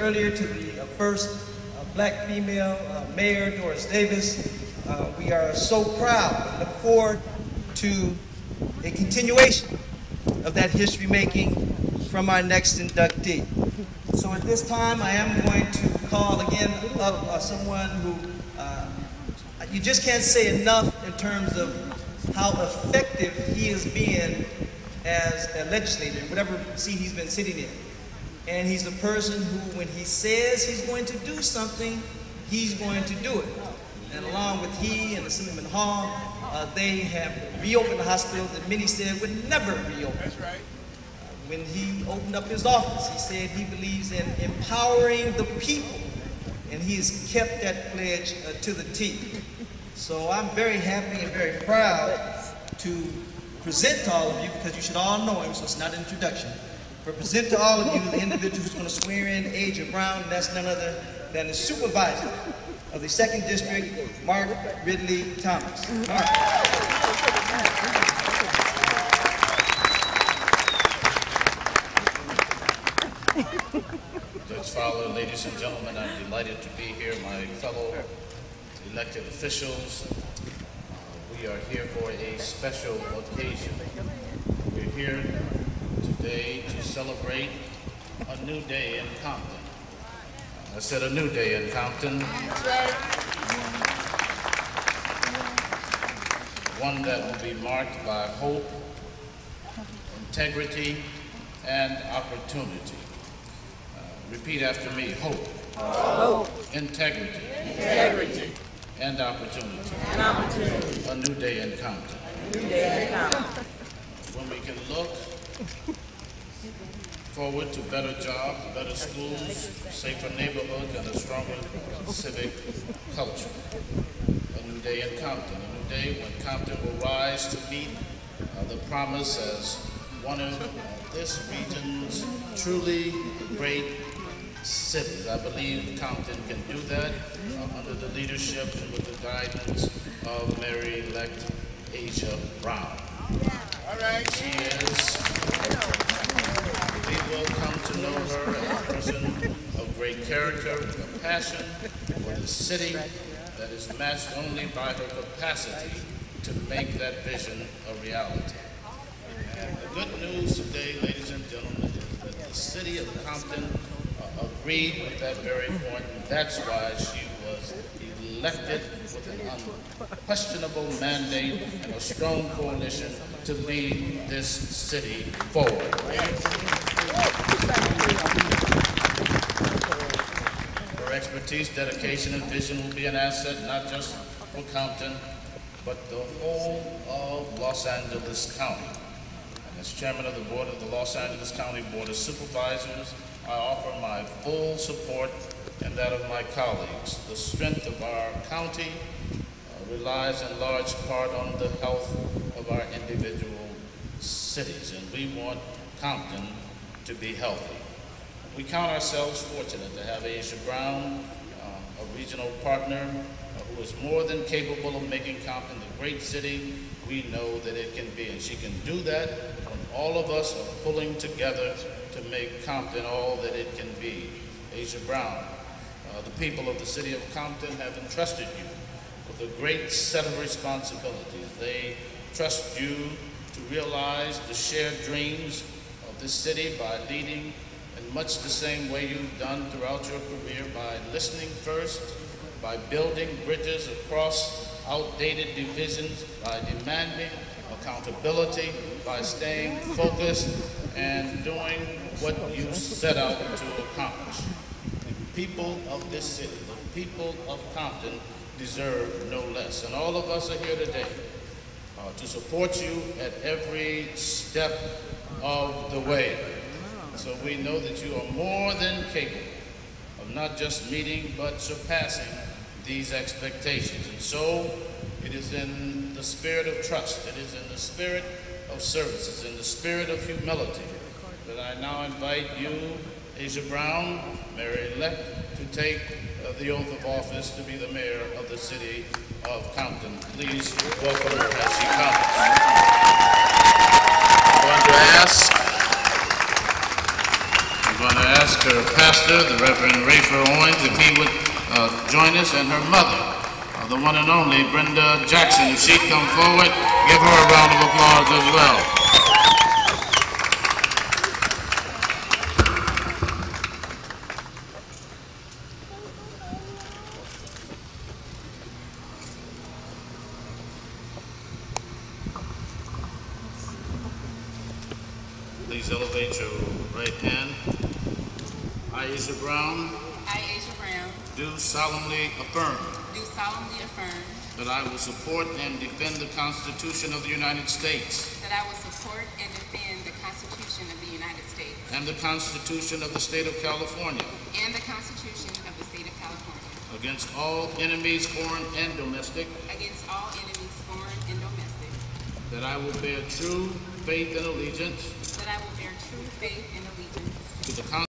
earlier to the first uh, black female uh, mayor, Doris Davis. Uh, we are so proud and look forward to a continuation of that history making from our next inductee. So at this time, I am going to call again up uh, someone who uh, you just can't say enough in terms of how effective he is being as a legislator, whatever seat he's been sitting in. And he's a person who, when he says he's going to do something, he's going to do it. And along with he and Assemblyman Hall, uh, they have reopened the hospital that many said would never reopen. That's right. Uh, when he opened up his office, he said he believes in empowering the people, and he has kept that pledge uh, to the T. So I'm very happy and very proud to present to all of you, because you should all know him, so it's not an introduction, but present to all of you the individual who's going to swear in Aja Brown, and that's none other than the supervisor of the second district, Mark Ridley Thomas. Mark. Judge Fowler, ladies and gentlemen, I'm delighted to be here. My fellow elected officials, uh, we are here for a special occasion. We're here today to celebrate a new day in Compton. I said a new day in Compton. One that will be marked by hope, integrity, and opportunity. Uh, repeat after me, hope. Hope. Integrity. Integrity. And opportunity. And opportunity. A new day in Compton. A new day in Compton. When we can look forward to better jobs, better schools, safer neighborhoods, and a stronger civic culture. A new day in Compton, a new day when Compton will rise to meet uh, the promise as one of this region's truly great cities. I believe Compton can do that uh, under the leadership and with the guidance of Mayor-elect Aja Brown. All right. She is, we will come to know her as a person of great character, a passion for the city that is matched only by her capacity to make that vision a reality. And the good news today, ladies and gentlemen, is that the city of Compton uh, agreed with that very point, and that's why she was elected with an unquestionable mandate and a strong coalition to lead this city forward. Expertise, dedication, and vision will be an asset not just for Compton, but the whole of Los Angeles County. And as chairman of the board of the Los Angeles County Board of Supervisors, I offer my full support and that of my colleagues. The strength of our county uh, relies in large part on the health of our individual cities, and we want Compton to be healthy. We count ourselves fortunate to have Aja Brown, regional partner uh, who is more than capable of making Compton the great city we know that it can be. And she can do that when all of us are pulling together to make Compton all that it can be. Aja Brown, uh, the people of the city of Compton have entrusted you with a great set of responsibilities. They trust you to realize the shared dreams of this city by leading in much the same way you've done throughout your career by listening first, by building bridges across outdated divisions, by demanding accountability, by staying focused and doing what you set out to accomplish. The people of this city, the people of Compton deserve no less. And all of us are here today uh, to support you at every step of the way. So we know that you are more than capable of not just meeting but surpassing these expectations. And so it is in the spirit of trust, it is in the spirit of service, it's in the spirit of humility that I now invite you, Aja Brown, Mayor-elect, to take uh, the oath of office to be the mayor of the city of Compton. Please welcome her as she comes. I'm going to ask, I'm going to ask ask her pastor, the Reverend Rafer Owens, if he would uh, join us, and her mother, uh, the one and only Brenda Jackson, if she'd come forward, give her a round of applause as well. Please elevate your right hand. I, Aja Brown, I, Aja Brown, do solemnly affirm do solemnly affirm that I will support and defend the Constitution of the United States that I will support and defend the Constitution of the United States and the Constitution of the State of California and the Constitution of the State of California against all enemies, foreign and domestic, against all enemies, foreign and domestic, that I will bear true faith and allegiance that I will bear true faith and allegiance to the Constitution